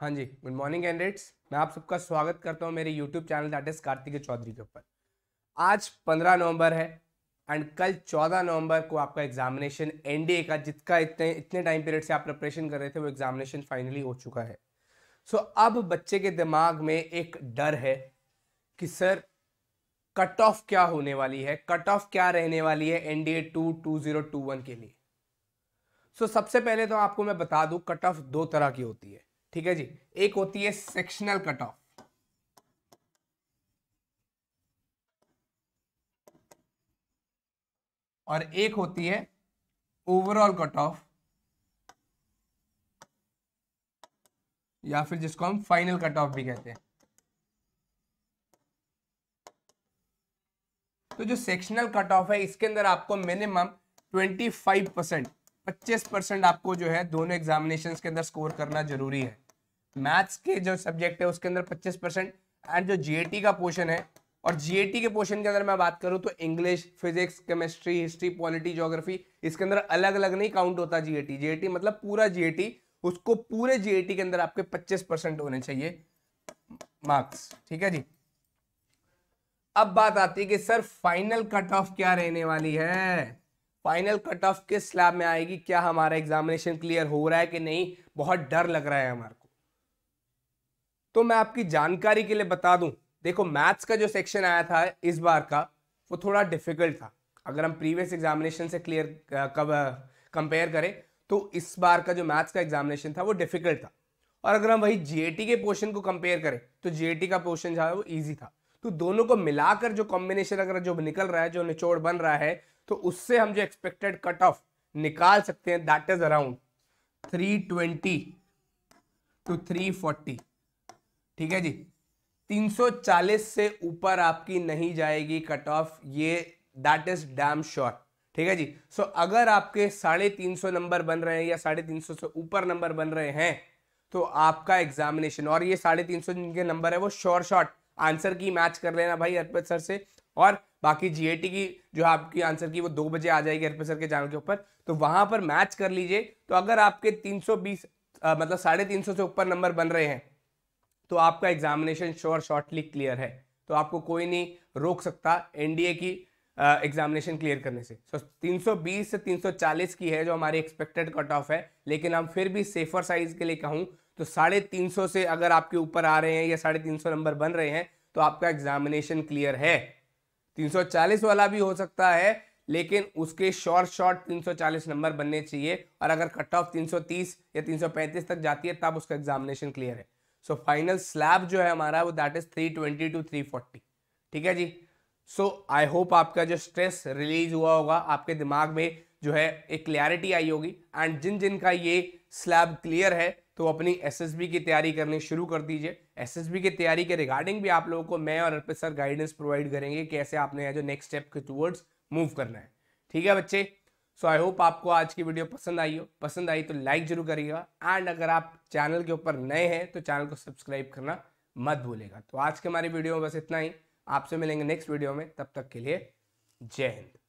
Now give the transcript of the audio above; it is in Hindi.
हाँ जी गुड मॉर्निंग कैंडिडेट्स मैं आप सबका स्वागत करता हूँ मेरे YouTube channel that is Kartik Chaudhary के ऊपर। आज 15 नवंबर है एंड कल 14 नवंबर को आपका एग्जामिनेशन एनडीए का जिसका इतने इतने टाइम पीरियड से आप प्रिपरेशन कर रहे थे वो एग्जामिनेशन फाइनली हो चुका है। सो so, अब बच्चे के दिमाग में एक डर है कि सर कट ऑफ़ क्या होने वाली है? कट ऑफ़ क्या रहने वाली है NDA two two zero two one के लिए? सो so, सबसे पहले तो आपको मैं बता दूँ कट ऑफ़ दो तरह की होती है। ठीक है जी, एक होती है सेक्शनल कट ऑफ़ और एक होती है ओवरऑल कट ऑफ़ या फिर जिसको हम फाइनल कट ऑफ़ भी कहते हैं। तो जो सेक्शनल कट ऑफ़ है, इसके अंदर आपको मिनिमम 25 परसेंट पच्चीस परसेंट आपको जो है दोनों एग्जामिनेशन के अंदर स्कोर करना ज़रूरी है। मैथ्स के जो सब्जेक्ट है, उसके अंदर पच्चीस परसेंट एंड जो जीएटी का पोर्शन है, और जीएटी के पोर्शन के अंदर मैं बात करूँ तो English physics chemistry history polity geography इसके अंदर अलग अलग नहीं काउंट होता जीएटी जीएटी मतलब पूरा जीएटी उसको पूरे जीएटी के अंदर आपके 25 परसेंट होने चाहिए। मार्क्स ठीक है जी? अब बात आती है कि सर फाइनल कट ऑफ़ क्या रहने वाली है? फाइनल कट ऑफ़ किस स्लैब में आएगी? क्या हमारा एग्जामिनेशन क्लियर हो रहा है कि नहीं? बहुत डर लग रहा है हमारे को। तो मैं आपकी जानकारी के लिए बता दूँ। देखो मैथ्स का जो सेक्शन आया था इस बार का, वो थोड़ा डिफ़िकल्ट था। अगर हम प्रीवियस एग्जामिनेशन से क्लियर कब कंपेयर करें तो इस बार का जो मैथ्स का एग्जामिनेशन था, वो डिफ़िकल्ट था। और अगर हम वही जीएटी के पोर्शन को कंपेयर करें तो जीएटी का पोर्शन जो है, वो ईजी था। तो दोनों को मिलाकर जो कॉम्बिनेशन अगर जो निकल रहा है, जो निचोड़ बन रहा है तो उससे हम जो एक्सपेक्टेड कट ऑफ़ निकाल सकते हैं दैट इज़ अराउंड 320 टू 340 ठीक है जी? 340 से ऊपर आपकी नहीं जाएगी कट ऑफ़ ये दैट इज़ डैम श्योर ठीक है जी? सो so, अगर आपके साढ़े तीन सौ नंबर बन रहे हैं या साढ़े तीन सौ से ऊपर नंबर बन रहे हैं तो आपका एग्जामिनेशन और ये साढ़े तीन सौ जिनके नंबर है वो शॉर्ट शॉर्ट आंसर की मैच कर लेना भाई अर्पित सर से। और बाकी जीएटी की जो आपकी आंसर की वो दो बजे आ जाएगी सर के चैनल के ऊपर तो वहाँ पर मैच कर लीजिए। तो अगर आपके 320 मतलब साढ़े तीन सौ से ऊपर नंबर बन रहे हैं तो आपका एग्जामिनेशन श्योर शॉर्टली क्लियर है। तो आपको कोई नहीं रोक सकता एनडीए की एग्जामिनेशन क्लियर करने से। सो so, 320 से 340 की है जो हमारी एक्सपेक्टेड कट ऑफ़ है लेकिन हम फिर भी सेफर साइज़ के लिए कहूँ तो साढ़े तीन सौ से अगर आपके ऊपर आ रहे हैं या साढ़े तीन सौ नंबर बन रहे हैं तो आपका एग्जामिनेशन क्लियर है। 340 वाला भी हो सकता है, लेकिन उसके शॉर्ट शॉर्ट 340 नंबर बनने चाहिए। और अगर कट ऑफ़ 330 या 335 तक जाती है, तब उसका एग्जामिनेशन क्लियर है। सो फाइनल स्लैब जो है हमारा, वो दैट इज़ 320 टू 340 ठीक है जी? सो आई होप आपका जो स्ट्रेस रिलीज़ हुआ होगा, आपके दिमाग में जो है एक क्लियरिटी आई होगी। एंड जिन जिन का ये स्लैब क्लियर है तो अपनी एसएसबी की तैयारी करनी शुरू कर दीजिए। एसएसबी की तैयारी के रिगार्डिंग भी आप लोगों को मैं और अर्पित सर गाइडेंस प्रोवाइड करेंगे कैसे आपने जो नेक्स्ट स्टेप के टूवर्ड्स मूव करना है। ठीक है बच्चे? सो आई होप आपको आज की वीडियो पसंद आई हो। पसंद आई तो लाइक ज़रूर करिएगा। एंड अगर आप चैनल के ऊपर नए हैं तो चैनल को सब्सक्राइब करना मत भूलेगा। तो आज के हमारी वीडियो में बस इतना ही। आपसे मिलेंगे नेक्स्ट वीडियो में। तब तक के लिए जय हिंद।